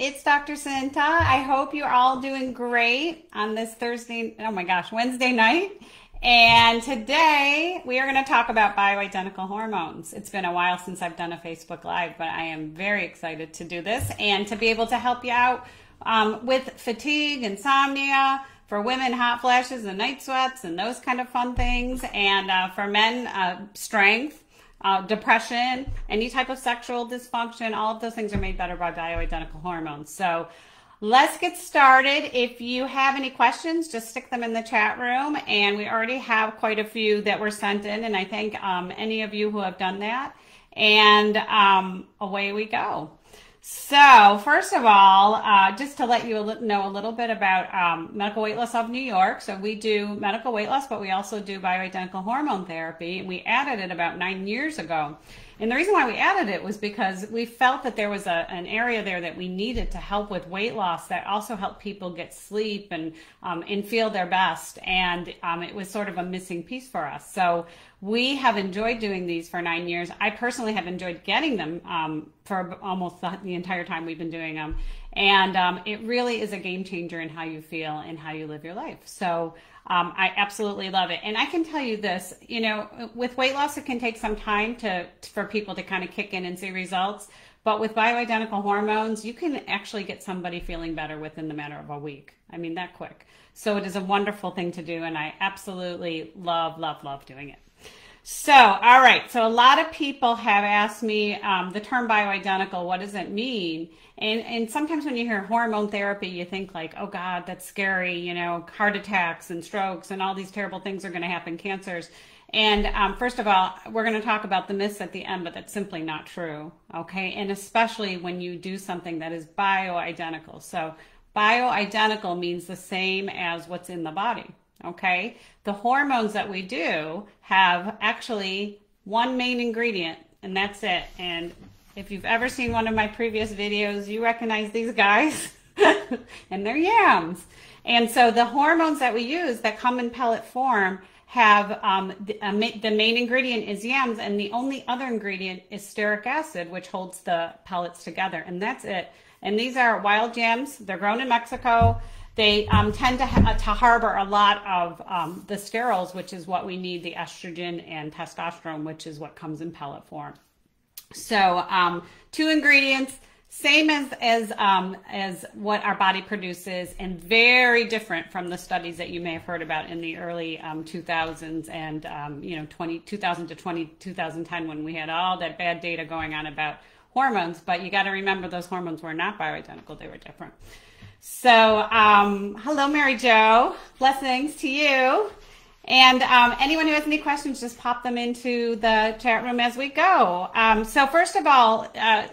It's Dr. Scinta. I hope you're all doing great on this Thursday, oh my gosh, Wednesday night. And today we are going to talk about bioidentical hormones. It's been a while since I've done a Facebook Live, but I am very excited to do this and to be able to help you out um, with fatigue, insomnia, for women, hot flashes and night sweats and those kind of fun things. And uh, for men, uh, strength uh, depression, any type of sexual dysfunction, all of those things are made better by bioidentical hormones. So let's get started. If you have any questions, just stick them in the chat room. And we already have quite a few that were sent in, and I thank um, any of you who have done that. And um, away we go. So, first of all, uh, just to let you know a little bit about um, Medical Weight Loss of New York. So, we do medical weight loss, but we also do bioidentical hormone therapy. And we added it about nine years ago. And the reason why we added it was because we felt that there was a, an area there that we needed to help with weight loss that also helped people get sleep and um, and feel their best. And um, it was sort of a missing piece for us. So we have enjoyed doing these for nine years. I personally have enjoyed getting them um, for almost the, the, entire time we've been doing them. And um, it really is a game changer in how you feel and how you live your life. So um, I absolutely love it. And I can tell you this, you know, with weight loss, it can take some time to for people to kind of kick in and see results. But with bioidentical hormones, you can actually get somebody feeling better within the matter of a week. I mean, that quick. So it is a wonderful thing to do. And I absolutely love, love, love doing it. So, all right. So a lot of people have asked me um, the term bioidentical. What does it mean? And and sometimes when you hear hormone therapy, you think like, oh God, that's scary. You know, heart attacks and strokes and all these terrible things are going to happen, cancers. And um, first of all, we're going to talk about the myths at the end, but that's simply not true. Okay, and especially when you do something that is bioidentical. So bioidentical means the same as what's in the body. Okay. The hormones that we do have actually one main ingredient, and that's it. And if you've ever seen one of my previous videos, you recognize these guys, and they're yams. And so the hormones that we use that come in pellet form have um, the, uh, the, main ingredient is yams, and the only other ingredient is stearic acid, which holds the pellets together, and that's it. And these are wild yams. They're grown in Mexico. They um, tend to, ha- to harbor a lot of um, the sterols, which is what we need, the estrogen and testosterone, which is what comes in pellet form. So, um, two ingredients, same as as um, as what our body produces, and very different from the studies that you may have heard about in the early um, 2000s and um, you know 20, 2000 to 20, 2010 when we had all that bad data going on about hormones. But you got to remember those hormones were not bioidentical; they were different. So, um, hello, Mary Jo. Blessings to you. And um, anyone who has any questions, just pop them into the chat room as we go. Um, so, first of all, uh,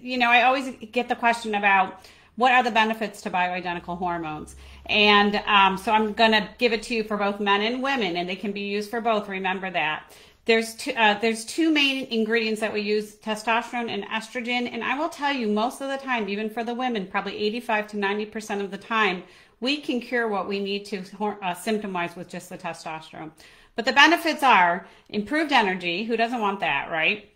you know, I always get the question about what are the benefits to bioidentical hormones. And um, so I'm going to give it to you for both men and women, and they can be used for both. Remember that. There's two, uh, there's two main ingredients that we use, testosterone and estrogen. And I will tell you, most of the time, even for the women, probably 85 to 90% of the time, we can cure what we need to uh, with just the testosterone. But the benefits are improved energy. Who doesn't want that, right?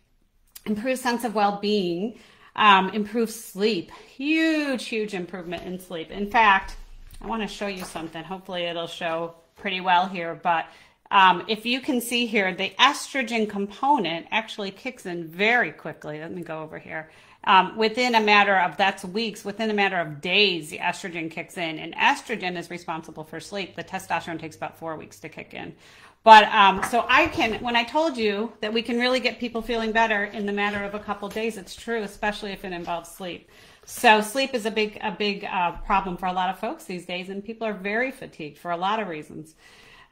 Improved sense of well-being, um, improved sleep. Huge, huge improvement in sleep. In fact, I want to show you something. Hopefully it'll show pretty well here, but um, if you can see here, the estrogen component actually kicks in very quickly. Let me go over here. Um, within a matter of, that's weeks, within a matter of days, the estrogen kicks in. And estrogen is responsible for sleep. The testosterone takes about four weeks to kick in. But um, so I can, when I told you that we can really get people feeling better in the matter of a couple of days, it's true, especially if it involves sleep. So sleep is a big, a big uh, problem for a lot of folks these days, and people are very fatigued for a lot of reasons.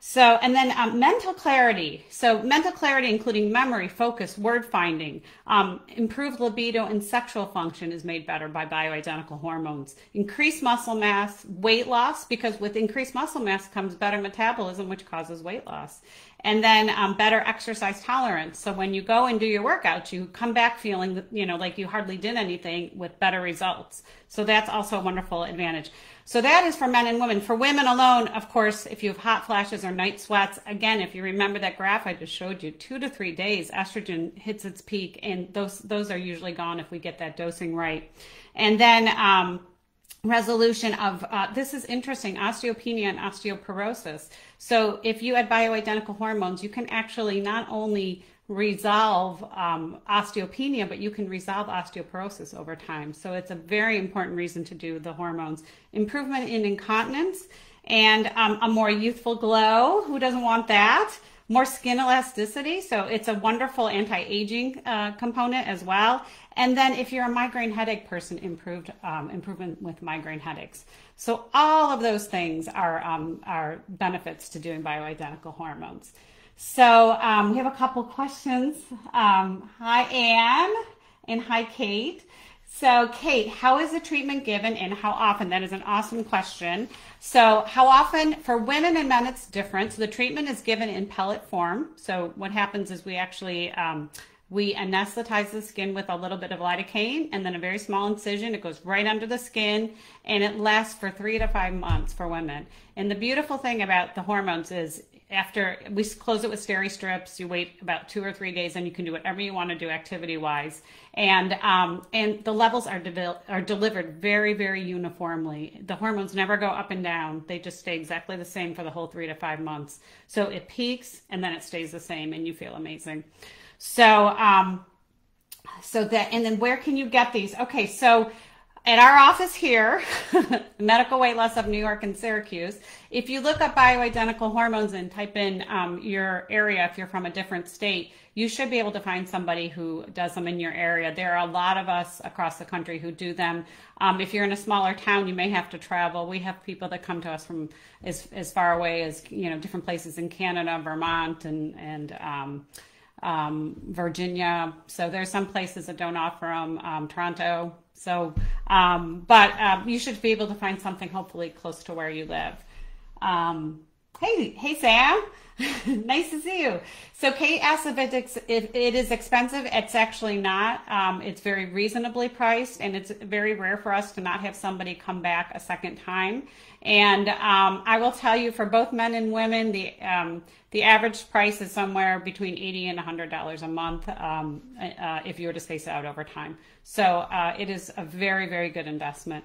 So, and then um, mental clarity. So, mental clarity, including memory, focus, word finding, um, improved libido, and sexual function is made better by bioidentical hormones. Increased muscle mass, weight loss, because with increased muscle mass comes better metabolism, which causes weight loss. And then um, better exercise tolerance. So, when you go and do your workouts, you come back feeling, you know, like you hardly did anything with better results. So, that's also a wonderful advantage. So that is for men and women. For women alone, of course, if you have hot flashes or night sweats, again, if you remember that graph I just showed you, two to three days, estrogen hits its peak, and those those are usually gone if we get that dosing right. And then, um, resolution of uh, this is interesting osteopenia and osteoporosis so if you add bioidentical hormones you can actually not only resolve um, osteopenia, but you can resolve osteoporosis over time. So it's a very important reason to do the hormones. Improvement in incontinence and um, a more youthful glow. Who doesn't want that? More skin elasticity. So it's a wonderful anti-aging uh, component as well. And then if you're a migraine headache person, improved um, improvement with migraine headaches. So all of those things are um, are benefits to doing bioidentical hormones. So um, we have a couple questions. Um, hi, Anne, and hi, Kate. So, Kate, how is the treatment given and how often? That is an awesome question. So, how often for women and men it's different. So, the treatment is given in pellet form. So, what happens is we actually um, we anesthetize the skin with a little bit of lidocaine and then a very small incision. It goes right under the skin and it lasts for three to five months for women. And the beautiful thing about the hormones is after we close it with steri strips, you wait about two or three days, and you can do whatever you want to do activity wise. And um, and the levels are de- are delivered very very uniformly. The hormones never go up and down; they just stay exactly the same for the whole three to five months. So it peaks and then it stays the same, and you feel amazing. So um, so that and then where can you get these? Okay, so at our office here, Medical Weight Loss of New York and Syracuse, if you look up bioidentical hormones and type in um, your area, if you're from a different state, you should be able to find somebody who does them in your area. There are a lot of us across the country who do them. Um, if you're in a smaller town, you may have to travel. We have people that come to us from as, as far away as, you know, different places in Canada, Vermont, and, and, um, um, Virginia. So there's some places that don't offer them. Um, Toronto, so, um, but um, you should be able to find something hopefully close to where you live. Um, hey, hey, Sam. nice to see you. So Kate asked if, it's, if it is expensive. It's actually not. Um, it's very reasonably priced, and it's very rare for us to not have somebody come back a second time. And um, I will tell you, for both men and women, the um, the average price is somewhere between eighty and hundred dollars a month um, uh, if you were to space it out over time. So uh, it is a very very good investment.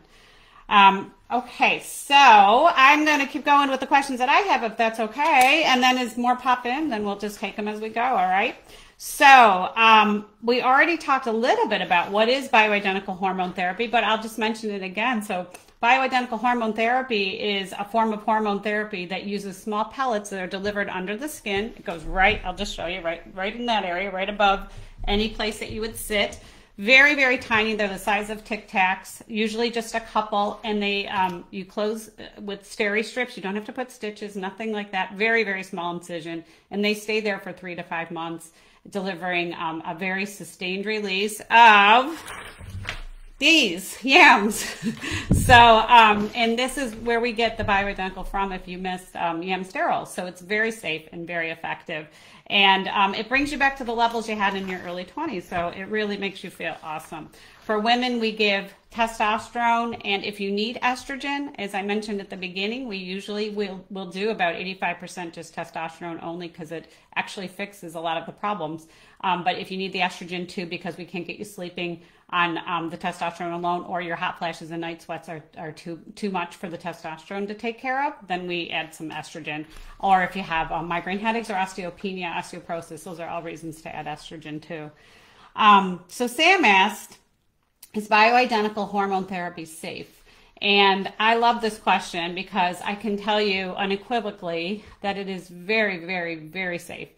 Um, okay, so I'm going to keep going with the questions that I have, if that's okay. And then as more pop in, then we'll just take them as we go. All right. So um, we already talked a little bit about what is bioidentical hormone therapy, but I'll just mention it again. So bioidentical hormone therapy is a form of hormone therapy that uses small pellets that are delivered under the skin. It goes right. I'll just show you right, right in that area, right above any place that you would sit. Very, very tiny. They're the size of Tic Tacs, usually just a couple, and they um, you close uh, with steri strips. You don't have to put stitches, nothing like that. Very, very small incision, and they stay there for three to five months, delivering um, a very sustained release of these yams. so, um, and this is where we get the bioidentical from if you missed um, yam sterol. So it's very safe and very effective. And um, it brings you back to the levels you had in your early 20s. So it really makes you feel awesome. For women, we give testosterone. And if you need estrogen, as I mentioned at the beginning, we usually will, will do about 85% just testosterone only because it actually fixes a lot of the problems. Um, but if you need the estrogen too, because we can't get you sleeping on um, the testosterone alone, or your hot flashes and night sweats are, are too too much for the testosterone to take care of, then we add some estrogen. Or if you have um, migraine headaches or osteopenia, osteoporosis, those are all reasons to add estrogen too. Um, so Sam asked, is bioidentical hormone therapy safe? And I love this question because I can tell you unequivocally that it is very, very, very safe.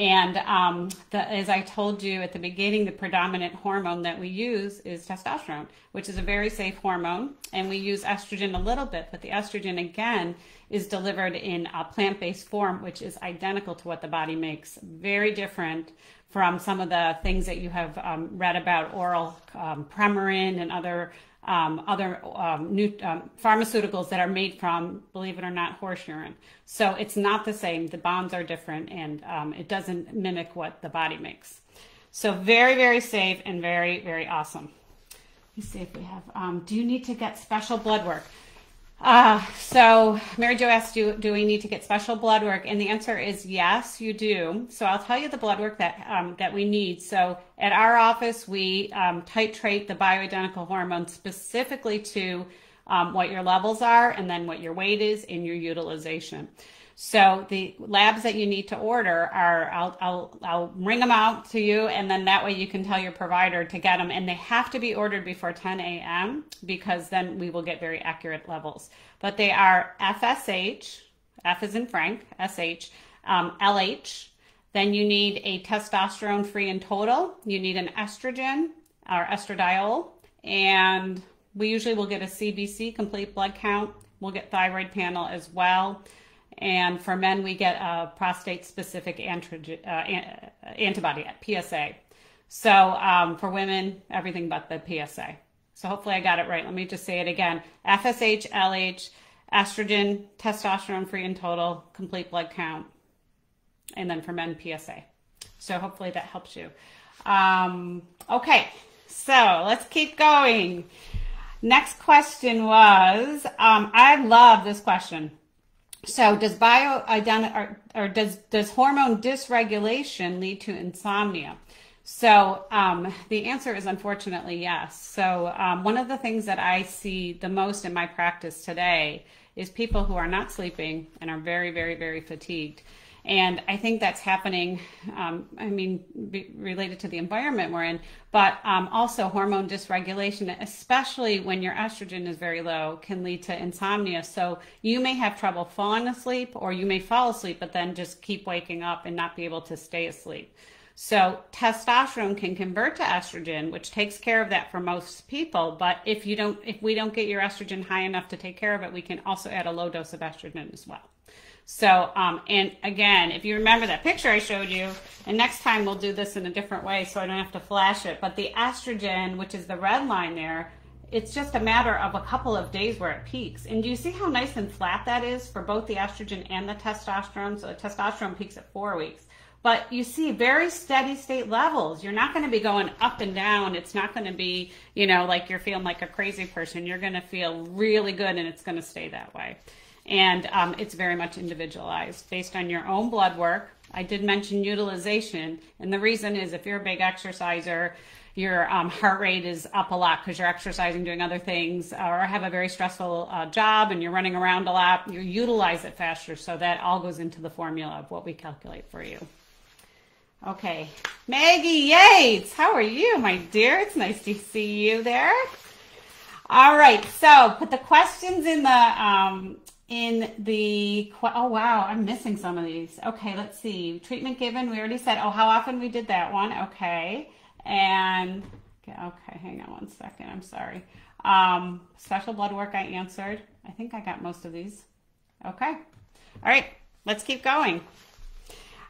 And um, the, as I told you at the beginning, the predominant hormone that we use is testosterone, which is a very safe hormone. And we use estrogen a little bit, but the estrogen, again, is delivered in a plant based form, which is identical to what the body makes. Very different from some of the things that you have um, read about oral um, Premarin and other um, other um, new um, pharmaceuticals that are made from, believe it or not, horse urine. So it's not the same. The bonds are different, and um, it doesn't mimic what the body makes. So very, very safe and very, very awesome. Let me see if we have. Um, do you need to get special blood work? Uh, so Mary Jo asked, do, do we need to get special blood work? And the answer is yes, you do. So I'll tell you the blood work that, um, that we need. So at our office, we um, titrate the bioidentical hormones specifically to um, what your levels are and then what your weight is and your utilization. So the labs that you need to order are, I'll, I'll, I'll ring them out to you and then that way you can tell your provider to get them and they have to be ordered before 10 a.m. because then we will get very accurate levels. But they are FSH, F is in Frank, SH, um, LH. Then you need a testosterone free in total. You need an estrogen or estradiol. And we usually will get a CBC, complete blood count. We'll get thyroid panel as well. And for men, we get a prostate specific uh, antibody at PSA. So um, for women, everything but the PSA. So hopefully I got it right. Let me just say it again FSH, LH, estrogen, testosterone free in total, complete blood count. And then for men, PSA. So hopefully that helps you. Um, okay, so let's keep going. Next question was um, I love this question. So does bio or, or does does hormone dysregulation lead to insomnia? So um, the answer is unfortunately yes. So um, one of the things that I see the most in my practice today is people who are not sleeping and are very, very, very fatigued. And I think that's happening, um, I mean, related to the environment we're in, but um, also hormone dysregulation, especially when your estrogen is very low, can lead to insomnia. So you may have trouble falling asleep, or you may fall asleep, but then just keep waking up and not be able to stay asleep. So testosterone can convert to estrogen, which takes care of that for most people. But if you don't, if we don't get your estrogen high enough to take care of it, we can also add a low dose of estrogen as well. So, um, and again, if you remember that picture I showed you, and next time we'll do this in a different way so I don't have to flash it, but the estrogen, which is the red line there, it's just a matter of a couple of days where it peaks. And do you see how nice and flat that is for both the estrogen and the testosterone? So the testosterone peaks at four weeks. But you see very steady state levels. You're not going to be going up and down. It's not going to be, you know, like you're feeling like a crazy person. You're going to feel really good and it's going to stay that way and um, it's very much individualized based on your own blood work. I did mention utilization, and the reason is if you're a big exerciser, your um, heart rate is up a lot because you're exercising, doing other things, or have a very stressful uh, job and you're running around a lot, you utilize it faster. So that all goes into the formula of what we calculate for you. Okay, Maggie Yates, how are you, my dear? It's nice to see you there. All right, so put the questions in the um, in the oh wow i'm missing some of these. Okay let's see. Treatment given we already said oh how often we did that one okay. And okay hang on one second i'm sorry. Um, special blood work i answered. I think i got most of these. Okay. All right let's keep going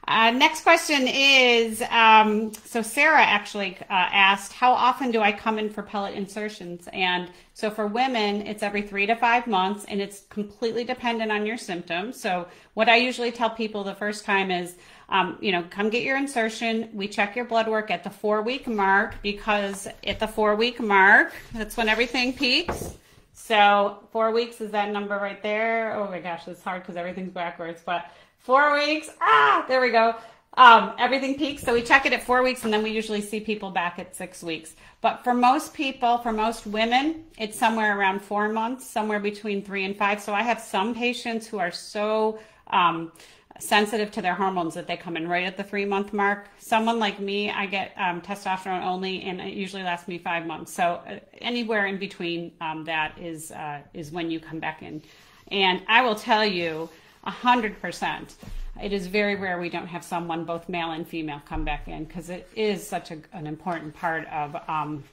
uh, next question is um, so Sarah actually uh, asked, How often do I come in for pellet insertions? And so for women, it's every three to five months and it's completely dependent on your symptoms. So what I usually tell people the first time is, um, you know, come get your insertion. We check your blood work at the four week mark because at the four week mark, that's when everything peaks. So four weeks is that number right there. Oh my gosh, it's hard because everything's backwards, but four weeks. Ah, there we go. Um, everything peaks. So we check it at four weeks and then we usually see people back at six weeks. But for most people, for most women, it's somewhere around four months, somewhere between three and five. So I have some patients who are so um, sensitive to their hormones that they come in right at the three month mark. Someone like me, I get um, testosterone only, and it usually lasts me five months. So uh, anywhere in between um, that is uh, is when you come back in. And I will tell you, 100%. It is very rare we don't have someone, both male and female, come back in because it is such a, an important part of um,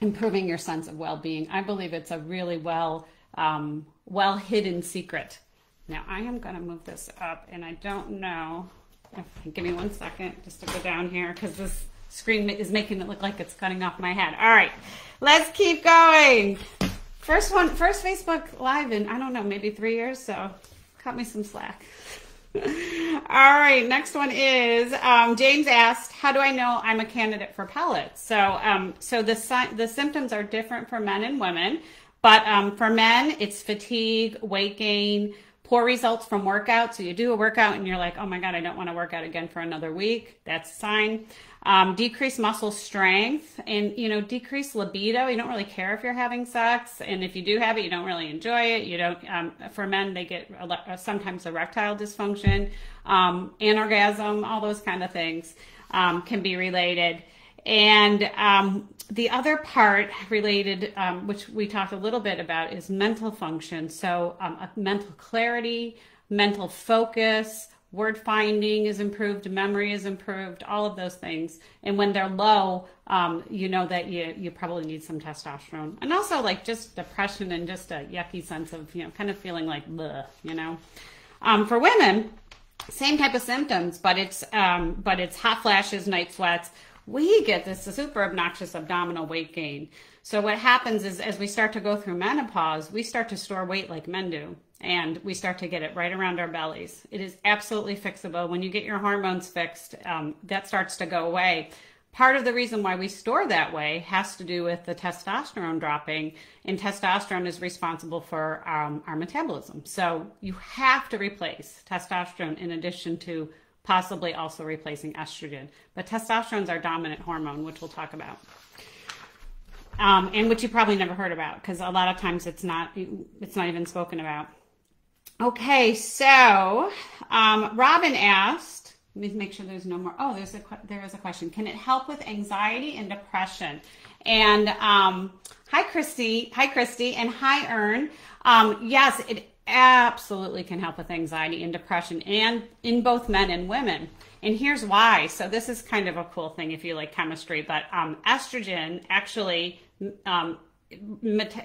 improving your sense of well being. I believe it's a really well, um, well hidden secret. Now, I am going to move this up, and I don't know. If, give me one second just to go down here because this screen is making it look like it's cutting off my head. All right, let's keep going. First one, first Facebook Live in, I don't know, maybe three years, so cut me some slack. All right, next one is um, James asked, "How do I know I'm a candidate for pellets?" So, um, so the the symptoms are different for men and women, But um, for men, it's fatigue, weight gain, poor results from workout. So you do a workout and you're like, oh my God, I don't want to work out again for another week. That's a sign. Um, decreased muscle strength and, you know, decreased libido. You don't really care if you're having sex. And if you do have it, you don't really enjoy it. You don't, um, for men, they get uh, sometimes erectile dysfunction, um, anorgasm, all those kind of things um, can be related. And um, the other part related, um, which we talked a little bit about, is mental function. So, mental clarity, mental focus, word finding is improved, memory is improved, all of those things. And when they're low, um, you know that you you probably need some testosterone, and also like just depression and just a yucky sense of you know kind of feeling like the you know. Um, for women, same type of symptoms, but it's um, but it's hot flashes, night sweats. We get this super obnoxious abdominal weight gain. So what happens is as we start to go through menopause, we start to store weight like men do and we start to get it right around our bellies. It is absolutely fixable. When you get your hormones fixed, um, that starts to go away. Part of the reason why we store that way has to do with the testosterone dropping, and testosterone is responsible for um, our metabolism. So you have to replace testosterone in addition to possibly also replacing estrogen. But testosterone is our dominant hormone, which we'll talk about. Um, and which you probably never heard about because a lot of times it's not it's not even spoken about. Okay, so um, Robin asked. Let me make sure there's no more. Oh, there's a there is a question. Can it help with anxiety and depression? And um, hi, Christy. Hi, Christy, and hi, Ern. Um, yes, it absolutely can help with anxiety and depression, and in both men and women. And here's why. So this is kind of a cool thing if you like chemistry, but um, estrogen actually um,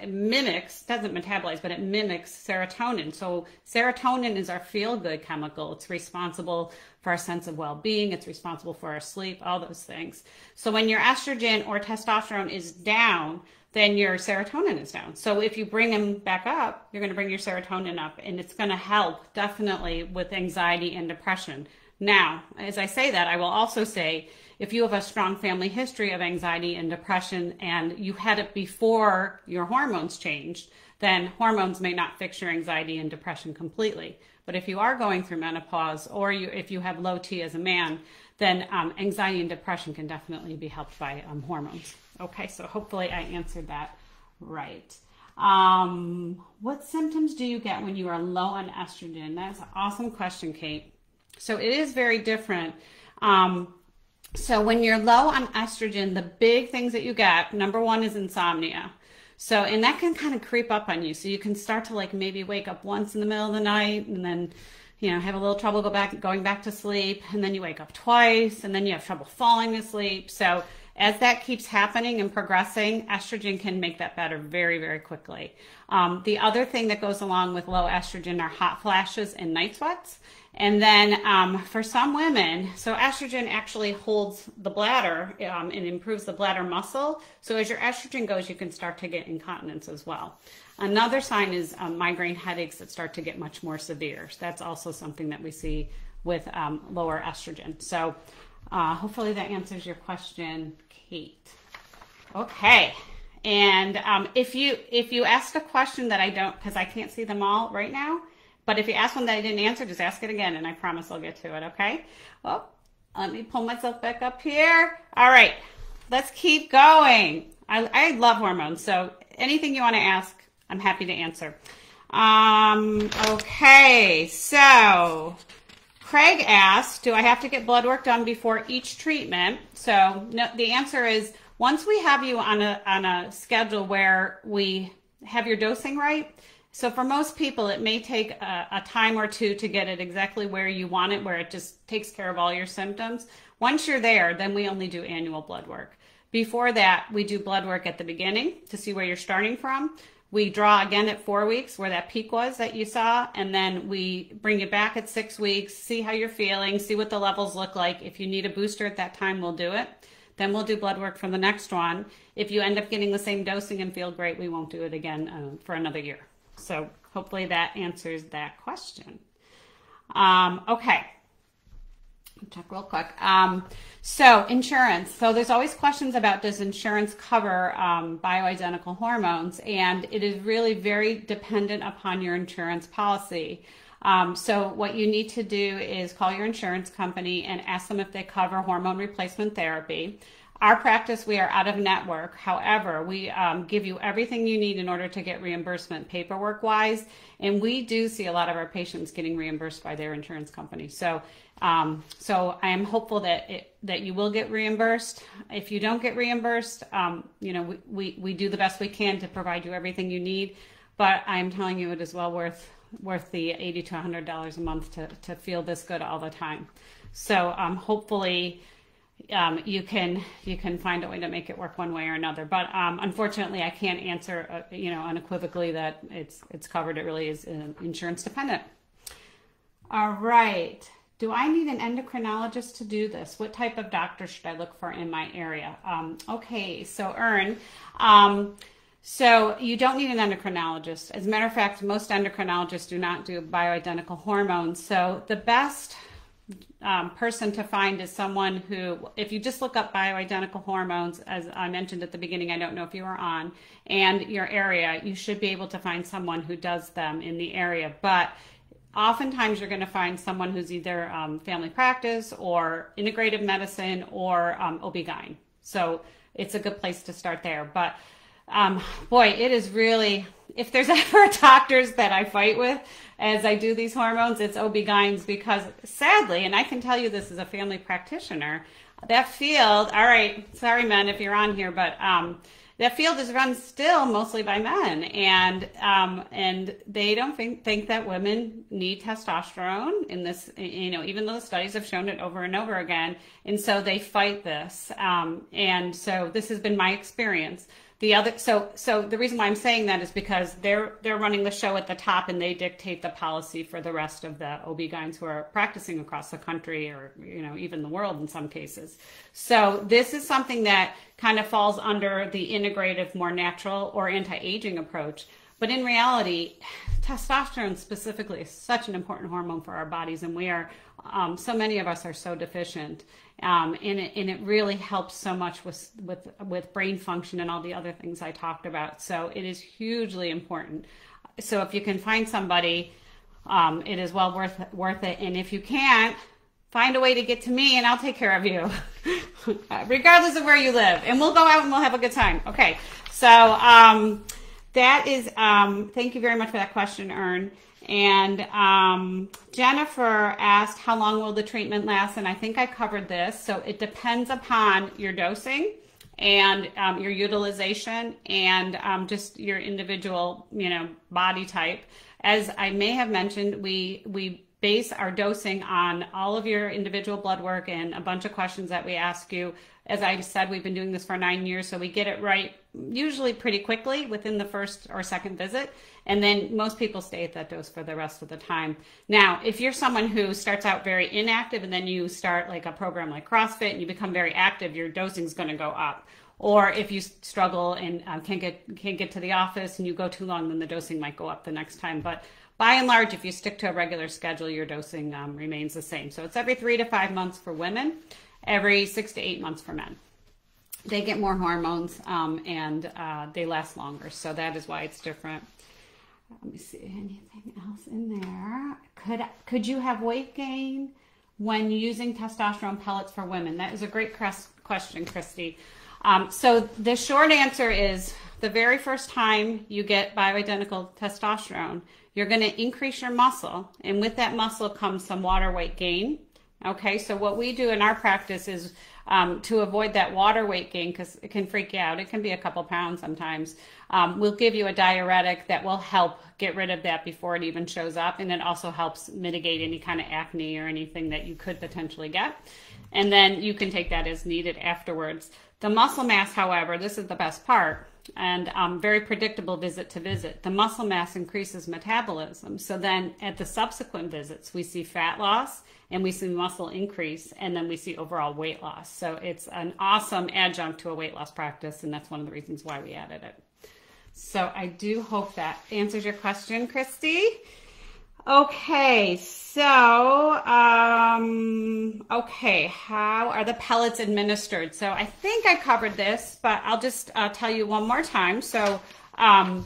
mimics doesn't metabolize but it mimics serotonin so serotonin is our feel good chemical it's responsible for our sense of well-being it's responsible for our sleep all those things so when your estrogen or testosterone is down then your serotonin is down so if you bring them back up you're going to bring your serotonin up and it's going to help definitely with anxiety and depression now as i say that i will also say if you have a strong family history of anxiety and depression and you had it before your hormones changed, then hormones may not fix your anxiety and depression completely. But if you are going through menopause or you, if you have low T as a man, then um, anxiety and depression can definitely be helped by um, hormones. Okay, so hopefully I answered that right. Um, what symptoms do you get when you are low on estrogen? That's an awesome question, Kate. So it is very different. Um, so when you're low on estrogen, the big things that you get, number one is insomnia. So, and that can kind of creep up on you. So you can start to like maybe wake up once in the middle of the night and then, you know, have a little trouble go back, going back to sleep. And then you wake up twice and then you have trouble falling asleep. So as that keeps happening and progressing, estrogen can make that better very, very quickly. Um, the other thing that goes along with low estrogen are hot flashes and night sweats. And then um, for some women, so estrogen actually holds the bladder um, and improves the bladder muscle. So as your estrogen goes, you can start to get incontinence as well. Another sign is um, migraine headaches that start to get much more severe. So that's also something that we see with um, lower estrogen. So uh, hopefully that answers your question, Kate. Okay. And um, if you if you ask a question that I don't because I can't see them all right now, but if you ask one that I didn't answer, just ask it again, and I promise I'll get to it. Okay? Well, let me pull myself back up here. All right, let's keep going. I, I love hormones, so anything you want to ask, I'm happy to answer. Um, okay, so Craig asked, do I have to get blood work done before each treatment? So no, the answer is once we have you on a, on a schedule where we have your dosing right, so for most people, it may take a, a, time or two to get it exactly where you want it, where it just takes care of all your symptoms. Once you're there, then we only do annual blood work. Before that, we do blood work at the beginning to see where you're starting from. We draw again at four weeks where that peak was that you saw, and then we bring you back at six weeks, see how you're feeling, see what the levels look like. If you need a booster at that time, we'll do it. Then we'll do blood work for the next one. If you end up getting the same dosing and feel great, we won't do it again uh, for another year. So hopefully that answers that question. Um, okay. Check real quick. Um, so insurance. So there's always questions about does insurance cover um, bioidentical hormones, and it is really very dependent upon your insurance policy. Um, so what you need to do is call your insurance company and ask them if they cover hormone replacement therapy. Our practice, we are out of network. However, we um, give you everything you need in order to get reimbursement paperwork wise. And we do see a lot of our patients getting reimbursed by their insurance company. So, um, so I am hopeful that it, that you will get reimbursed. If you don't get reimbursed, um, you know, we, we, we do the best we can to provide you everything you need. But I'm telling you, it is well worth worth the 80 to 100 dollars a month to, to feel this good all the time. So, um, hopefully, um, you can you can find a way to make it work one way or another. But um, unfortunately, I can't answer uh, you know unequivocally that it's it's covered. It really is uh, insurance dependent. All right. Do I need an endocrinologist to do this? What type of doctor should I look for in my area? Um, okay, so Ern, um, so you don't need an endocrinologist. As a matter of fact, most endocrinologists do not do bioidentical hormones. So the best um, person to find is someone who, if you just look up bioidentical hormones, as I mentioned at the beginning, I don't know if you are on, and your area, you should be able to find someone who does them in the area. But oftentimes you're going to find someone who's either um, family practice or integrative medicine or um, OB-GYN. So it's a good place to start there. But um, boy, it is really, if there's ever doctors that I fight with as I do these hormones, it's OB-GYNs because sadly, and I can tell you this as a family practitioner, that field, all right, sorry men if you're on here, but um, that field is run still mostly by men, and um, and they don't think think that women need testosterone in this. You know, even though the studies have shown it over and over again, and so they fight this. Um, and so this has been my experience the other so so the reason why I'm saying that is because they're they're running the show at the top and they dictate the policy for the rest of the OB-GYNs who are practicing across the country or you know even the world in some cases. So this is something that kind of falls under the integrative more natural or anti-aging approach. But in reality, testosterone specifically is such an important hormone for our bodies and we are um, so many of us are so deficient um, and, it, and it really helps so much with, with, with brain function and all the other things I talked about. So it is hugely important. So if you can find somebody, um, it is well worth worth it. And if you can't, find a way to get to me, and I'll take care of you, regardless of where you live. And we'll go out and we'll have a good time. Okay. So um, that is. Um, thank you very much for that question, Ern. And um, Jennifer asked, how long will the treatment last? And I think I covered this. So it depends upon your dosing and um, your utilization and um, just your individual, you know, body type. As I may have mentioned, we we base our dosing on all of your individual blood work and a bunch of questions that we ask you. As I said, we've been doing this for nine years, so we get it right usually pretty quickly within the first or second visit. And then most people stay at that dose for the rest of the time. Now, if you're someone who starts out very inactive and then you start like a program like CrossFit and you become very active, your dosing is going to go up. Or if you struggle and uh, can't get can't get to the office and you go too long, then the dosing might go up the next time. But by and large, if you stick to a regular schedule, your dosing um, remains the same. So it's every three to five months for women, every six to eight months for men. They get more hormones um, and uh, they last longer. So that is why it's different. Let me see anything else in there. Could could you have weight gain when using testosterone pellets for women? That is a great question, Christy. Um, so the short answer is the very first time you get bioidentical testosterone, you're going to increase your muscle, and with that muscle comes some water weight gain. Okay, so what we do in our practice is um, to avoid that water weight gain because it can freak you out. It can be a couple pounds sometimes. Um, we'll give you a diuretic that will help get rid of that before it even shows up, and it also helps mitigate any kind of acne or anything that you could potentially get. And then you can take that as needed afterwards. The muscle mass, however, this is the best part and um, very predictable visit to visit. The muscle mass increases metabolism. So then at the subsequent visits, we see fat loss and we see muscle increase, and then we see overall weight loss. So it's an awesome adjunct to a weight loss practice, and that's one of the reasons why we added it. So I do hope that answers your question, Christy. Okay, so, um, okay, how are the pellets administered? So I think I covered this, but I'll just uh, tell you one more time. So, um,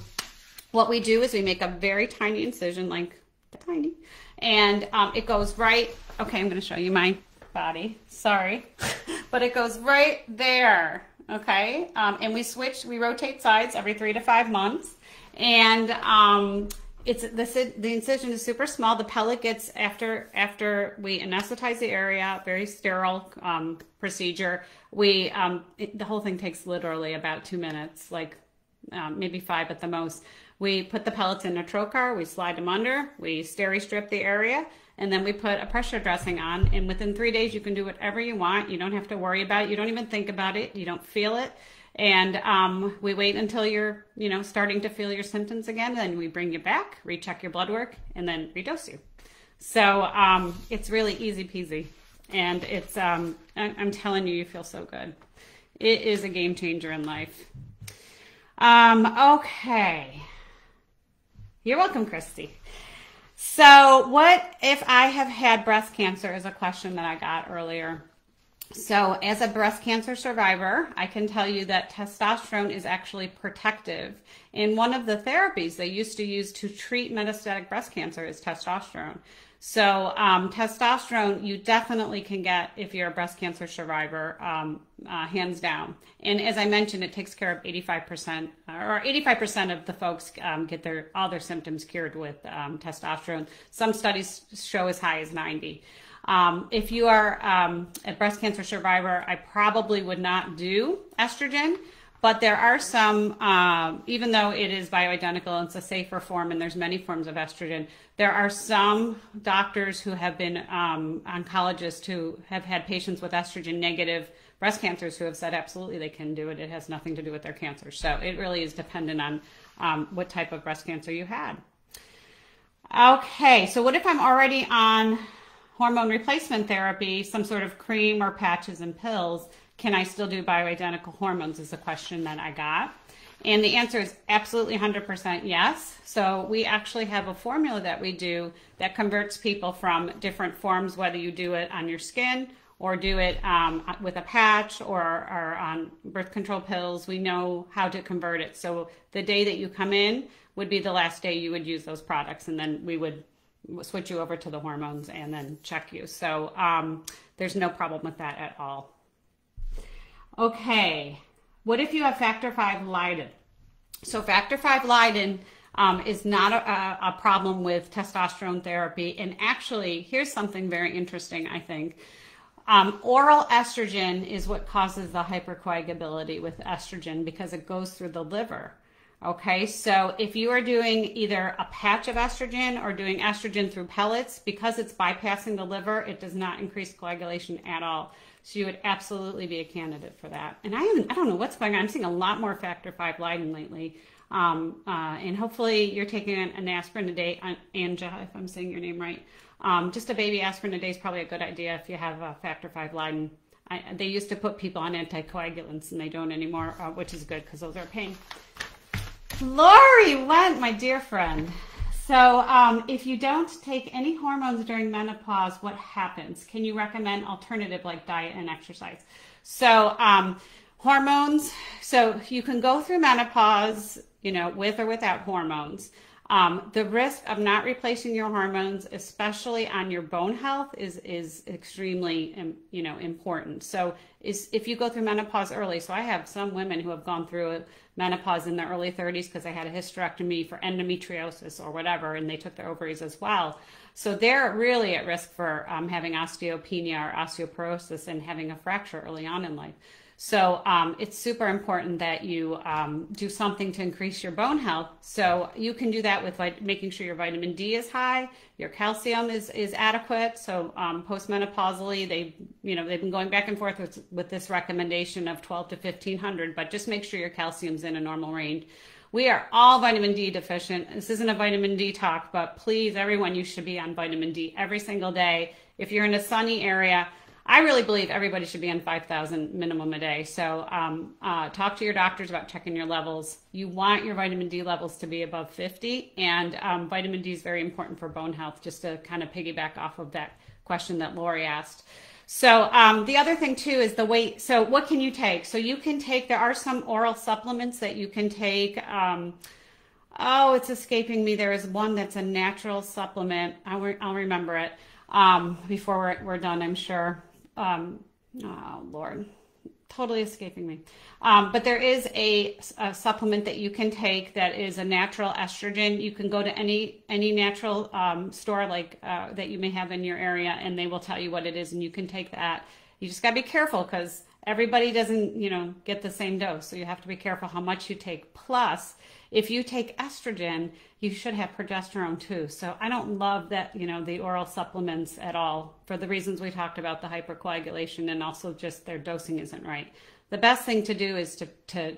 what we do is we make a very tiny incision, like tiny, and um, it goes right, okay, I'm going to show you my body, sorry, but it goes right there, okay? Um, and we switch, we rotate sides every three to five months, and um, it's the, the incision is super small. The pellet gets after after we anesthetize the area, very sterile um, procedure. We um, it, the whole thing takes literally about two minutes, like um, maybe five at the most. We put the pellets in a trocar, we slide them under, we steri strip the area, and then we put a pressure dressing on. And within three days, you can do whatever you want. You don't have to worry about it. You don't even think about it. You don't feel it and um, we wait until you're, you know, starting to feel your symptoms again. Then we bring you back, recheck your blood work, and then redose you. So um, it's really easy peasy, and it's um, I'm telling you, you feel so good. It is a game changer in life. Um, okay, you're welcome, Christy. So, what if I have had breast cancer? Is a question that I got earlier. So, as a breast cancer survivor, I can tell you that testosterone is actually protective. And one of the therapies they used to use to treat metastatic breast cancer is testosterone. So, um, testosterone you definitely can get if you're a breast cancer survivor, um, uh, hands down. And as I mentioned, it takes care of 85% or 85% of the folks um, get their all their symptoms cured with um, testosterone. Some studies show as high as 90. Um, if you are um, a breast cancer survivor, I probably would not do estrogen, but there are some, um, even though it is bioidentical, and it's a safer form, and there's many forms of estrogen. There are some doctors who have been um, oncologists who have had patients with estrogen negative breast cancers who have said absolutely they can do it. It has nothing to do with their cancer. So it really is dependent on um, what type of breast cancer you had. Okay, so what if I'm already on hormone replacement therapy, some sort of cream or patches and pills, can I still do bioidentical hormones? Is a question that I got. And the answer is absolutely 100% yes. So we actually have a formula that we do that converts people from different forms, whether you do it on your skin or do it um, with a patch or, or on birth control pills. We know how to convert it. So the day that you come in would be the last day you would use those products, and then we would switch you over to the hormones and then check you. So um, there's no problem with that at all. Okay, what if you have factor V Leiden? So factor V Leiden um, is not a, a, problem with testosterone therapy. And actually, here's something very interesting, I think. Um, oral estrogen is what causes the hypercoagulability with estrogen because it goes through the liver. Okay, so if you are doing either a patch of estrogen or doing estrogen through pellets, because it's bypassing the liver, it does not increase coagulation at all. So you would absolutely be a candidate for that. And I I don't know what's going on. I'm seeing a lot more factor V Leiden lately. Um, uh, and hopefully you're taking an, an aspirin a day, uh, Anja, if I'm saying your name right. Um, just a baby aspirin a day is probably a good idea if you have a factor V Leiden. I, they used to put people on anticoagulants and they don't anymore, uh, which is good because those are pain. Lori went, my dear friend. So, um, if you don't take any hormones during menopause, what happens? Can you recommend alternative like diet and exercise? So, um, hormones. So you can go through menopause, you know, with or without hormones. Um, the risk of not replacing your hormones, especially on your bone health, is is extremely you know important. So is if you go through menopause early. So I have some women who have gone through menopause in the early 30s because they had a hysterectomy for endometriosis or whatever, and they took their ovaries as well. So they're really at risk for um, having osteopenia or osteoporosis and having a fracture early on in life. So um, it's super important that you um, do something to increase your bone health. So you can do that with like making sure your vitamin D is high, your calcium is is adequate. So um, postmenopausally, they you know they've been going back and forth with, with this recommendation of 12 to 1500, but just make sure your calcium's in a normal range. We are all vitamin D deficient. This isn't a vitamin D talk, but please, everyone, you should be on vitamin D every single day. If you're in a sunny area, I really believe everybody should be on 5,000 minimum a day. So um, uh, talk to your doctors about checking your levels. You want your vitamin D levels to be above 50, and um, vitamin D is very important for bone health, just to kind of piggyback off of that question that Lori asked. So um, the other thing too is the weight. So what can you take? So you can take. There are some oral supplements that you can take. Um, oh, it's escaping me. There is one that's a natural supplement. I'll, re- I'll remember it um, before we're, we're done. I'm sure. Um, oh Lord, totally escaping me. Um, but there is a, a, supplement that you can take that is a natural estrogen. You can go to any any natural um, store like uh, that you may have in your area, and they will tell you what it is, and you can take that. You just gotta be careful because everybody doesn't you know get the same dose, so you have to be careful how much you take. Plus, if you take estrogen, you should have progesterone too. So I don't love that you know the oral supplements at all for the reasons we talked about the hypercoagulation and also just their dosing isn't right. The best thing to do is to, to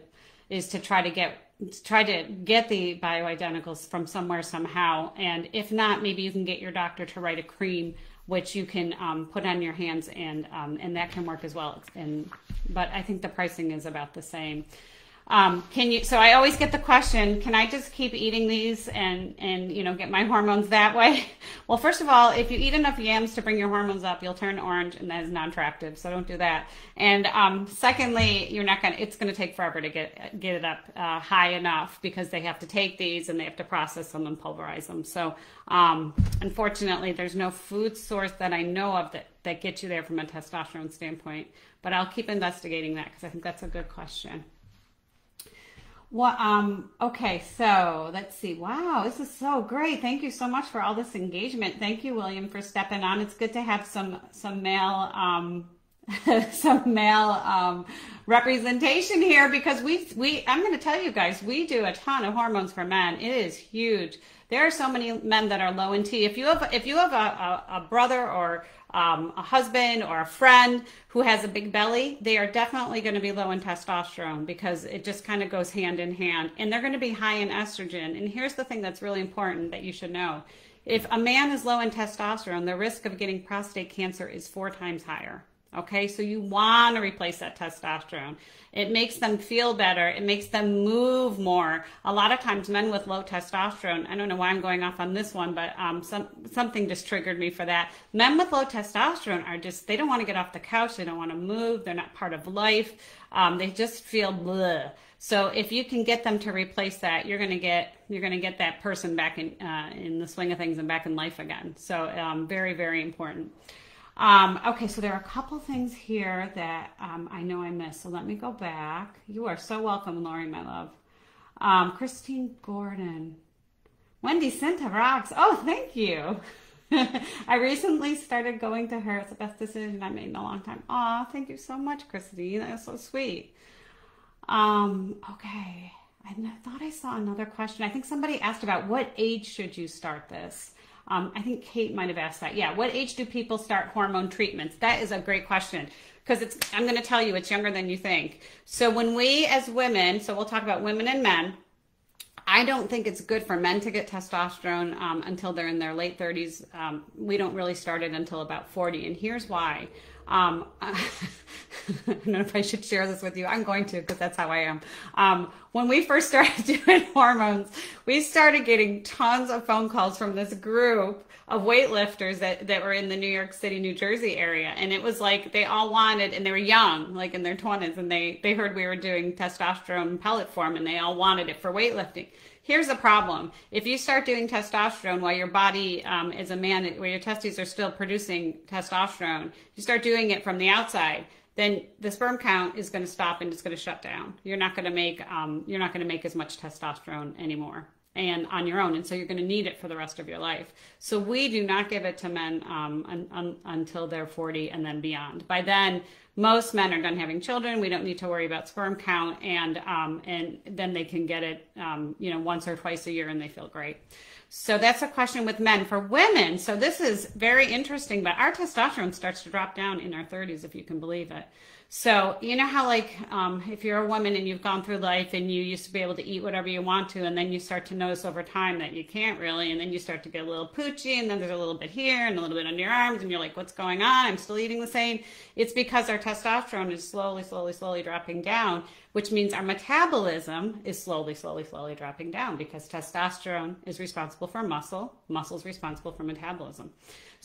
is to try to get try to get the bioidenticals from somewhere somehow. And if not maybe you can get your doctor to write a cream which you can um, put on your hands and um, and that can work as well. And but i think the pricing is about the same um, can you? So I always get the question: Can I just keep eating these and and you know get my hormones that way? Well, first of all, if you eat enough yams to bring your hormones up, you'll turn orange, and that is non-attractive. So don't do that. And um, secondly, you're not gonna. It's gonna take forever to get get it up uh, high enough because they have to take these and they have to process them and pulverize them. So um, unfortunately, there's no food source that I know of that that gets you there from a testosterone standpoint. But I'll keep investigating that because I think that's a good question. What um okay, so let's see. Wow, this is so great. Thank you so much for all this engagement. Thank you, William, for stepping on. It's good to have some some male um some male um representation here because we we I'm going to tell you guys, we do a ton of hormones for men. It is huge. There are so many men that are low in T. If you have if you have a, a, a brother or um, a husband or a friend who has a big belly, they are definitely going to be low in testosterone because it just kind of goes hand in hand. And they're going to be high in estrogen. And here's the thing that's really important that you should know if a man is low in testosterone, the risk of getting prostate cancer is four times higher. Okay, so you want to replace that testosterone. It makes them feel better. It makes them move more. A lot of times, men with low testosterone, I don't know why I'm going off on this one, but um, some, something just triggered me for that. Men with low testosterone are just, they don't want to get off the couch. They don't want to move. They're not part of life. Um, they just feel bleh. So if you can get them to replace that, you're going to get you're to get that person back in uh, in the swing of things and back in life again. So um, very very important. Um, okay, so there are a couple things here that um, I know I missed. So let me go back. You are so welcome, Lori, my love. Um, Christine Gordon. Wendy Scinta rocks. Oh, thank you. I recently started going to her. It's the best decision I made in a long time. Oh, thank you so much, Christine. That's so sweet. Um, okay. I thought I saw another question. I think somebody asked about what age should you start this? Um, I think Kate might have asked that. Yeah, what age do people start hormone treatments? That is a great question because it's. I'm going to tell you, it's younger than you think. So when we as women, so we'll talk about women and men. I don't think it's good for men to get testosterone um, until they're in their late 30s. Um, we don't really start it until about 40, and here's why. Um, I don't know if I should share this with you. I'm going to because that's how I am. Um, when we first started doing hormones, we started getting tons of phone calls from this group of weightlifters that, that were in the New York City, New Jersey area. And it was like they all wanted, and they were young, like in their 20s, and they, they heard we were doing testosterone pellet form and they all wanted it for weightlifting. Here's the problem. If you start doing testosterone while your body um, is a man, where your testes are still producing testosterone, you start doing it from the outside, then the sperm count is going to stop and it's going to shut down. You're not going to make um, you're not going to make as much testosterone anymore and on your own, and so you're going to need it for the rest of your life. So we do not give it to men um, un, un, until they're 40 and then beyond. By then, most men are done having children. We don't need to worry about sperm count, and um, and then they can get it, um, you know, once or twice a year, and they feel great. So that's a question with men. For women, so this is very interesting, but our testosterone starts to drop down in our 30s, if you can believe it. So, you know how, like, um, if you're a woman and you've gone through life and you used to be able to eat whatever you want to, and then you start to notice over time that you can't really, and then you start to get a little poochy, and then there's a little bit here and a little bit under your arms, and you're like, what's going on? I'm still eating the same. It's because our testosterone is slowly, slowly, slowly dropping down, which means our metabolism is slowly, slowly, slowly dropping down because testosterone is responsible for muscle, muscle is responsible for metabolism.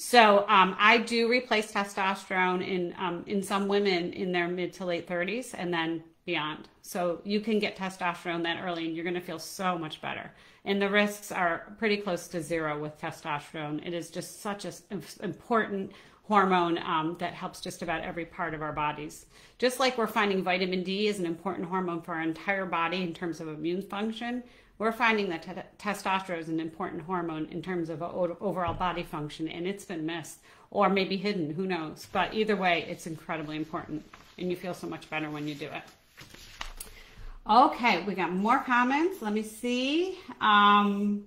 So um, I do replace testosterone in um, in some women in their mid to late 30s and then beyond. So you can get testosterone that early and you're going to feel so much better. And the risks are pretty close to zero with testosterone. It is just such an important hormone um, that helps just about every part of our bodies. Just like we're finding vitamin D is an important hormone for our entire body in terms of immune function, we're finding that t- testosterone is an important hormone in terms of overall body function, and it's been missed or maybe hidden, who knows. But either way, it's incredibly important, and you feel so much better when you do it. Okay, we got more comments. Let me see. Um,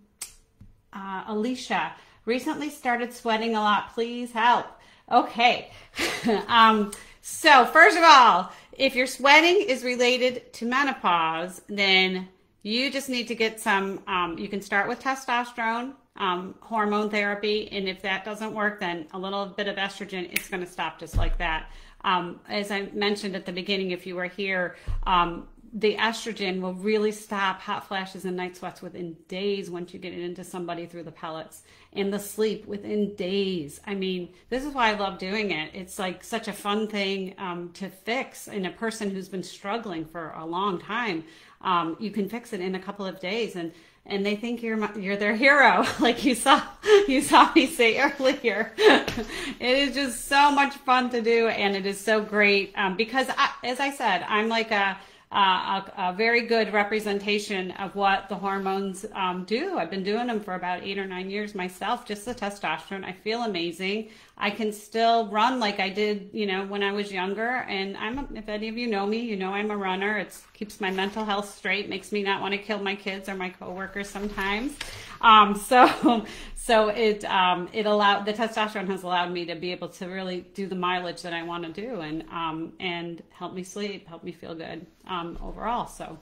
uh, Alicia, recently started sweating a lot. Please help. Okay. um, so, first of all, if your sweating is related to menopause, then you just need to get some, um, you can start with testosterone um, hormone therapy. And if that doesn't work, then a little bit of estrogen, it's going to stop just like that. Um, as I mentioned at the beginning, if you were here, um, the estrogen will really stop hot flashes and night sweats within days once you get it into somebody through the pellets and the sleep within days. I mean, this is why I love doing it. It's like such a fun thing um, to fix in a person who's been struggling for a long time um, you can fix it in a couple of days and and they think you're you're their hero like you saw you saw me say earlier it is just so much fun to do and it is so great um, because I, as i said i'm like a uh, a, a, very good representation of what the hormones um, do. I've been doing them for about eight or nine years myself, just the testosterone. I feel amazing. I can still run like I did, you know, when I was younger. And I'm, a, if any of you know me, you know I'm a runner. It keeps my mental health straight, makes me not want to kill my kids or my coworkers sometimes. Um, so, so it um, it allowed the testosterone has allowed me to be able to really do the mileage that I want to do and um, and help me sleep, help me feel good um, overall. So,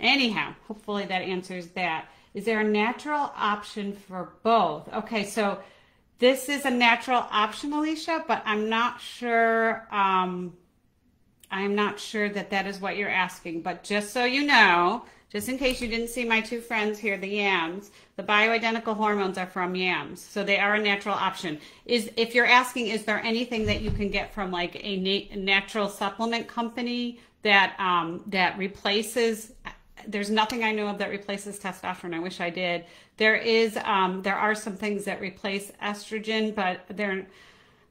anyhow, hopefully that answers that. Is there a natural option for both? Okay, so this is a natural option, Alicia, but I'm not sure. Um, I'm not sure that that is what you're asking. But just so you know, just in case you didn't see my two friends here, the yams, the bioidentical hormones are from yams. So they are a natural option. Is if you're asking, is there anything that you can get from like a nat- natural supplement company that um, that replaces there's nothing I know of that replaces testosterone. I wish I did. There is um, there are some things that replace estrogen, but they're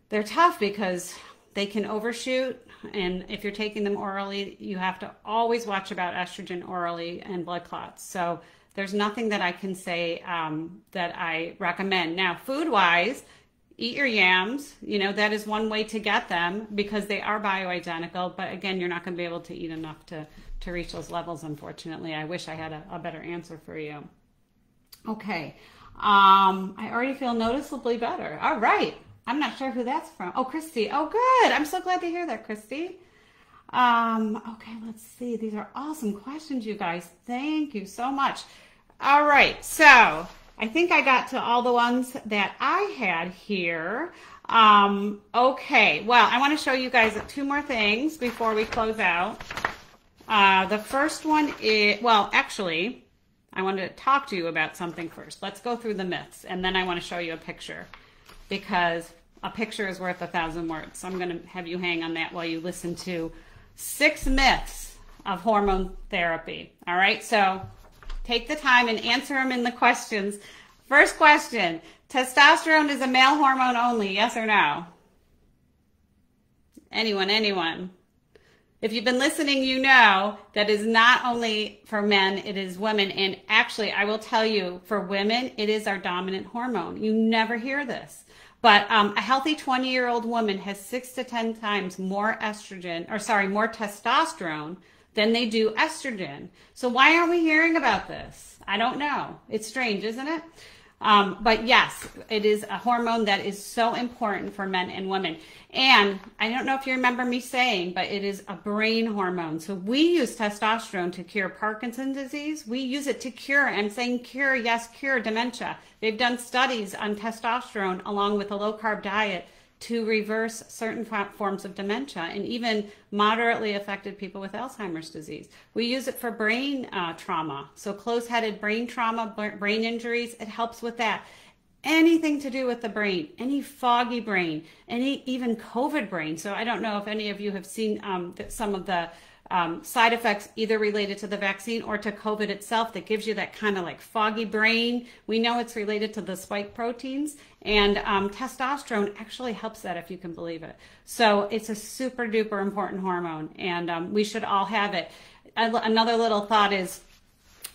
they're tough because they can overshoot. And if you're taking them orally you have to always watch about estrogen orally and blood clots. So there's nothing that i can say um, that i recommend. Now food wise eat your yams. You know that is one way to get them because they are bioidentical. But again you're not going to be able to eat enough to to reach those levels unfortunately i wish i had a, a better answer for you okay um, i already feel noticeably better all right I'm not sure who that's from. Oh, Christy. Oh, good. I'm so glad to hear that, Christy. Um, okay, let's see. These are awesome questions, you guys. Thank you so much. All right, so I think I got to all the ones that I had here. Um, okay, well, I want to show you guys two more things before we close out. Uh, the first one is, well, actually, I wanted to talk to you about something first. Let's go through the myths, and then I want to show you a picture because a picture is worth a thousand words. So I'm going to have you hang on that while you listen to six myths of hormone therapy. All right, so take the time and answer them in the questions. First question testosterone is a male hormone only, yes or no? Anyone, anyone? If you've been listening, you know that is not only for men, it is women. And actually, I will tell you, for women, it is our dominant hormone. You never hear this. But um, a healthy 20 year old woman has six to 10 times more estrogen, or sorry, more testosterone than they do estrogen. So why aren't we hearing about this? I don't know. It's strange, isn't it? Um, but yes, it is a hormone that is so important for men and women. And I don't know if you remember me saying, but it is a brain hormone. So we use testosterone to cure Parkinson's disease. We use it to cure, I'm saying cure, yes, cure dementia. They've done studies on testosterone along with a low carb diet to reverse certain forms of dementia and even moderately affected people with Alzheimer's disease. We use it for brain uh, trauma. So close headed brain trauma, brain injuries, it helps with that. Anything to do with the brain, any foggy brain, any even COVID brain. So I don't know if any of you have seen um, some of the um, side effects either related to the vaccine or to COVID itself that gives you that kind of like foggy brain. We know it's related to the spike proteins, and um, testosterone actually helps that if you can believe it. So it's a super duper important hormone, and um, we should all have it. Another little thought is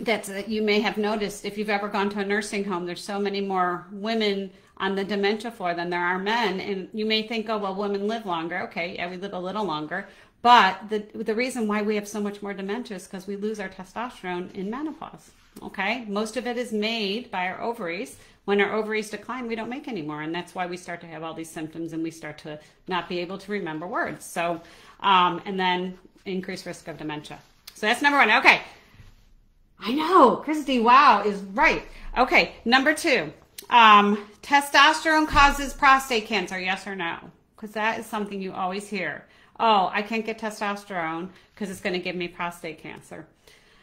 that you may have noticed if you've ever gone to a nursing home, there's so many more women on the dementia floor than there are men. And you may think, oh, well, women live longer. Okay, yeah, we live a little longer. But the, the reason why we have so much more dementia is because we lose our testosterone in menopause. Okay, most of it is made by our ovaries. When our ovaries decline, we don't make any more, and that's why we start to have all these symptoms and we start to not be able to remember words. So, um, and then increased risk of dementia. So that's number one. Okay, I know, Christy. Wow, is right. Okay, number two. Um, testosterone causes prostate cancer. Yes or no? Because that is something you always hear oh, I can't get testosterone because it's going to give me prostate cancer.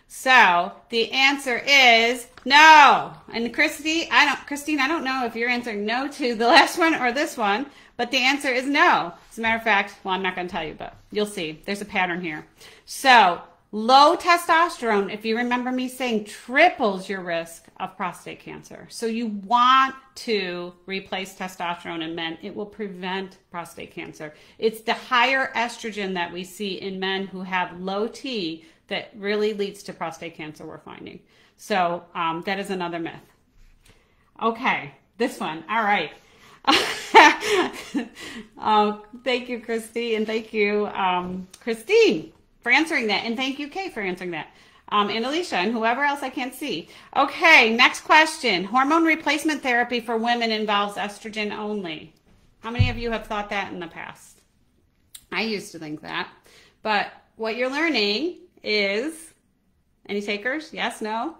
So the answer is no. And Christy, I don't, Christine, I don't know if you're answering no to the last one or this one, but the answer is no. As a matter of fact, well, I'm not going to tell you, but you'll see. There's a pattern here. So Low testosterone, if you remember me saying, triples your risk of prostate cancer. So you want to replace testosterone in men. It will prevent prostate cancer. It's the higher estrogen that we see in men who have low T that really leads to prostate cancer, we're finding. So um, that is another myth. Okay, this one. All right. um, thank you, Christy, and thank you, um, Christine for answering that. And thank you, Kate, for answering that. Um, and Alicia and whoever else I can't see. Okay, next question. Hormone replacement therapy for women involves estrogen only. How many of you have thought that in the past? I used to think that. But what you're learning is any takers? Yes, no?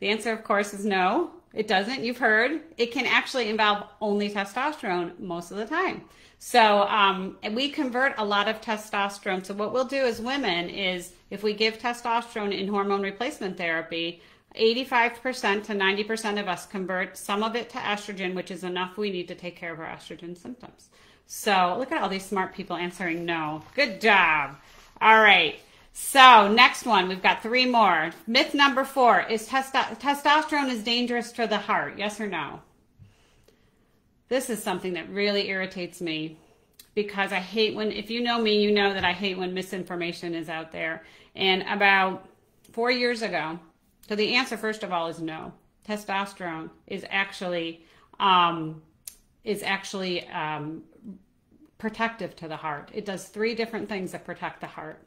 The answer, of course, is no. It doesn't. You've heard. It can actually involve only testosterone most of the time. So um, we convert a lot of testosterone. So what we'll do as women is if we give testosterone in hormone replacement therapy, 85% to 90% of us convert some of it to estrogen, which is enough we need to take care of our estrogen symptoms. So look at all these smart people answering no. Good job. All right. So next one, we've got three more. Myth number four is testo- testosterone is dangerous to the heart. Yes or no? This is something that really irritates me because I hate when, if you know me, you know that I hate when misinformation is out there. And about four years ago, so the answer, first of all, is no. Testosterone is actually um, is actually um, protective to the heart. It does three different things that protect the heart.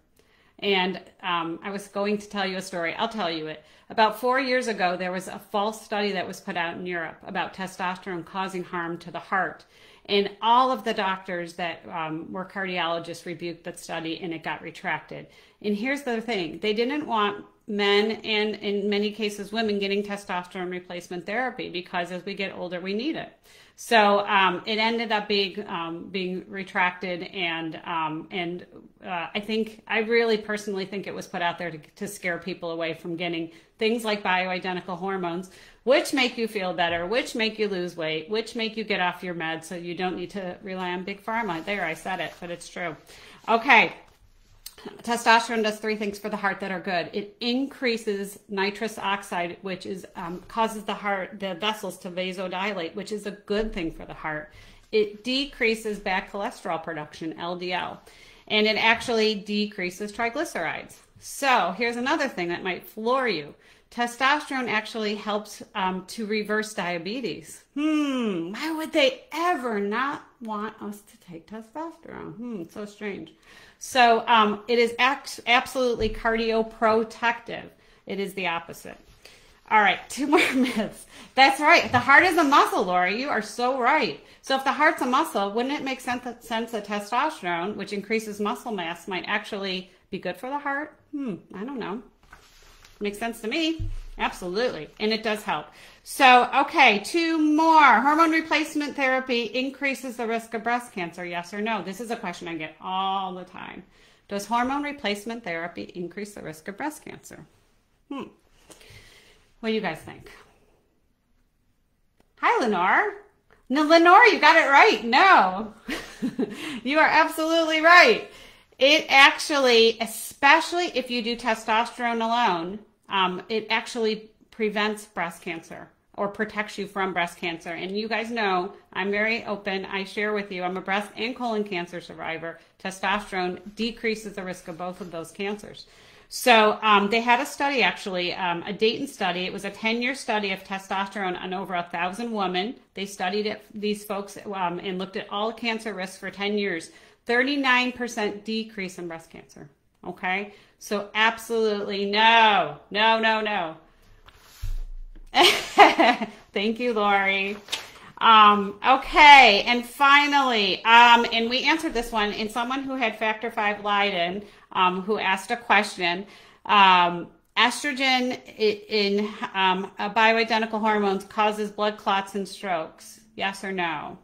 And um, I was going to tell you a story. I'll tell you it. About four years ago, there was a false study that was put out in Europe about testosterone causing harm to the heart. And all of the doctors that um, were cardiologists rebuked that study and it got retracted. And here's the thing they didn't want men and in many cases women getting testosterone replacement therapy because as we get older, we need it. So um, it ended up being um, being retracted, and um, and uh, I think I really personally think it was put out there to, to scare people away from getting things like bioidentical hormones, which make you feel better, which make you lose weight, which make you get off your meds, so you don't need to rely on big pharma. There, I said it, but it's true. Okay, testosterone does three things for the heart that are good. It increases nitrous oxide, which is um, causes the heart, the vessels to vasodilate, which is a good thing for the heart. It decreases bad cholesterol production, LDL, and it actually decreases triglycerides. So here's another thing that might floor you. Testosterone actually helps um, to reverse diabetes. Hmm, why would they ever not want us to take testosterone? Hmm, so strange. So um, it is absolutely cardioprotective. It is the opposite. All right, two more myths. That's right. The heart is a muscle, Lori. You are so right. So if the heart's a muscle, wouldn't it make sense that, sense that testosterone, which increases muscle mass, might actually be good for the heart? Hmm, I don't know. Makes sense to me. Absolutely. And it does help. So, okay, two more. Hormone replacement therapy increases the risk of breast cancer, yes or no? This is a question I get all the time. Does hormone replacement therapy increase the risk of breast cancer? Hmm. What do you guys think? Hi, Lenore. No, Lenore, you got it right. No, you are absolutely right. It actually, especially if you do testosterone alone, um, it actually prevents breast cancer or protects you from breast cancer. And you guys know I'm very open. I share with you I'm a breast and colon cancer survivor. Testosterone decreases the risk of both of those cancers. So um, they had a study, actually, um, a Dayton study. It was a 10-year study of testosterone on over a thousand women. They studied it, these folks um, and looked at all cancer risks for 10 years. 39% decrease in breast cancer. Okay, so absolutely no, no, no, no. Thank you, Lori. Um, okay, and finally, um, and we answered this one in someone who had factor five Leiden um, who asked a question. Um, estrogen in um, bioidentical hormones causes blood clots and strokes. Yes or no?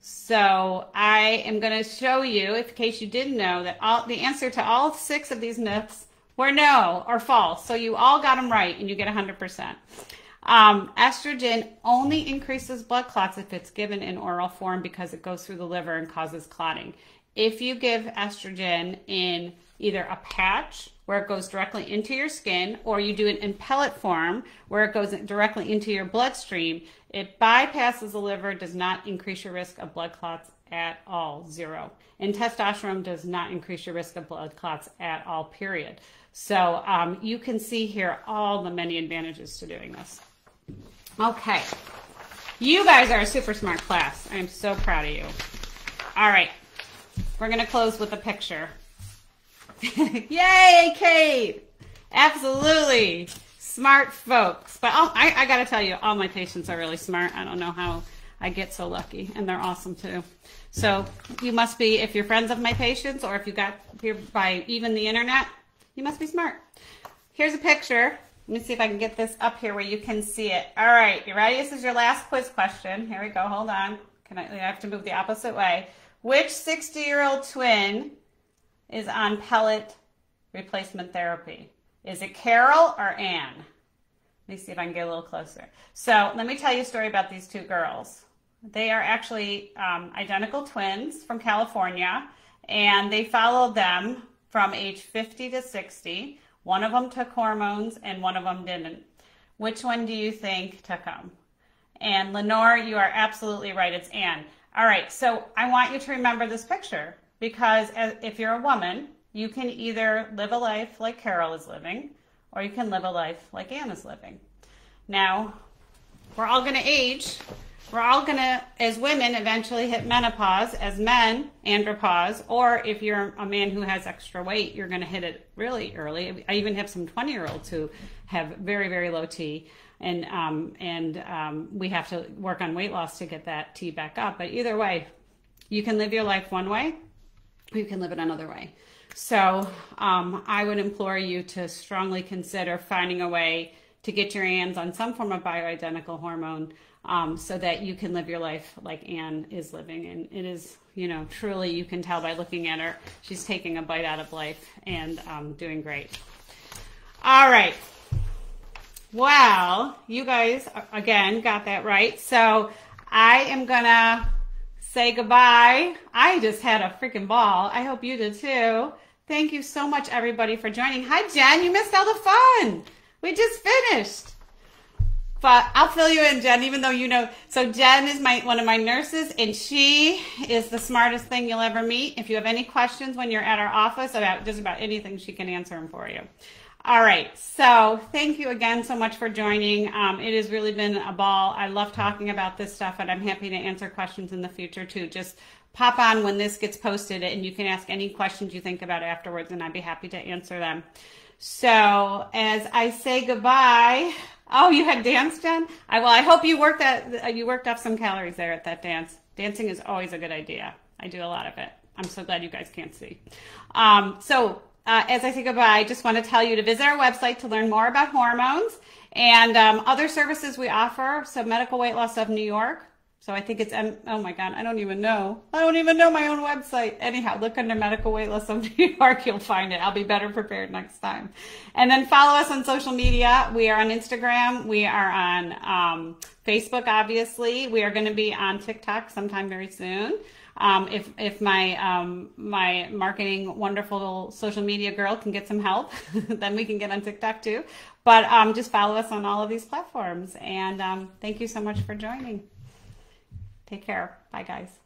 So I am going to show you, in case you didn't know, that all the answer to all six of these myths were no or false. So you all got them right, and you get 100%. Um, estrogen only increases blood clots if it's given in oral form because it goes through the liver and causes clotting. If you give estrogen in either a patch where it goes directly into your skin or you do it in pellet form where it goes directly into your bloodstream, it bypasses the liver, does not increase your risk of blood clots at all, zero. And testosterone does not increase your risk of blood clots at all, period. So um, you can see here all the many advantages to doing this. Okay. You guys are a super smart class. I'm so proud of you. All right. We're going to close with a picture. Yay, Kate! Absolutely. Smart folks. But oh, I, I got to tell you, all my patients are really smart. I don't know how I get so lucky, and they're awesome too. So you must be, if you're friends of my patients or if you got here by even the internet, you must be smart. Here's a picture. Let me see if I can get this up here where you can see it. All right, you ready? This is your last quiz question. Here we go. Hold on. Can I, I have to move the opposite way. Which 60 year old twin is on pellet replacement therapy? Is it Carol or Anne? Let me see if I can get a little closer. So let me tell you a story about these two girls. They are actually um, identical twins from California, and they followed them from age 50 to 60. One of them took hormones and one of them didn't. Which one do you think took them? And Lenore, you are absolutely right. It's Anne. All right, so I want you to remember this picture because if you're a woman, you can either live a life like Carol is living or you can live a life like Anne is living. Now, we're all going to age. We're all going to, as women, eventually hit menopause. As men, andropause. Or if you're a man who has extra weight, you're going to hit it really early. I even have some 20 year olds who have very, very low T. And, um, and um, we have to work on weight loss to get that T back up. But either way, you can live your life one way you can live it another way. So um, I would implore you to strongly consider finding a way to get your hands on some form of bioidentical hormone um, so that you can live your life like Anne is living. And it is, you know, truly you can tell by looking at her, she's taking a bite out of life and um, doing great. All right. Well, you guys, again, got that right. So I am going to say goodbye. I just had a freaking ball. I hope you did too. Thank you so much, everybody, for joining. Hi, Jen. You missed all the fun. We just finished. But I'll fill you in, Jen, even though you know. So Jen is my one of my nurses, and she is the smartest thing you'll ever meet. If you have any questions when you're at our office about just about anything, she can answer them for you. All right. So thank you again so much for joining. Um, it has really been a ball. I love talking about this stuff, and I'm happy to answer questions in the future too. Just pop on when this gets posted, and you can ask any questions you think about afterwards, and I'd be happy to answer them. So as I say goodbye, Oh, you had dance, Jen? I, well, I hope you worked that you worked off some calories there at that dance. Dancing is always a good idea. I do a lot of it. I'm so glad you guys can't see. Um, so uh, as I say goodbye, I just want to tell you to visit our website to learn more about hormones and um, other services we offer. So Medical Weight Loss of New York. So I think it's, oh my God, I don't even know. I don't even know my own website. Anyhow, look under Medical Weight Loss of New York. You'll find it. I'll be better prepared next time. And then follow us on social media. We are on Instagram. We are on um, Facebook, obviously. We are going to be on TikTok sometime very soon. Um, if if my um, my marketing wonderful social media girl can get some help, then we can get on TikTok too. But um, just follow us on all of these platforms. And um, thank you so much for joining. Take care. Bye, guys.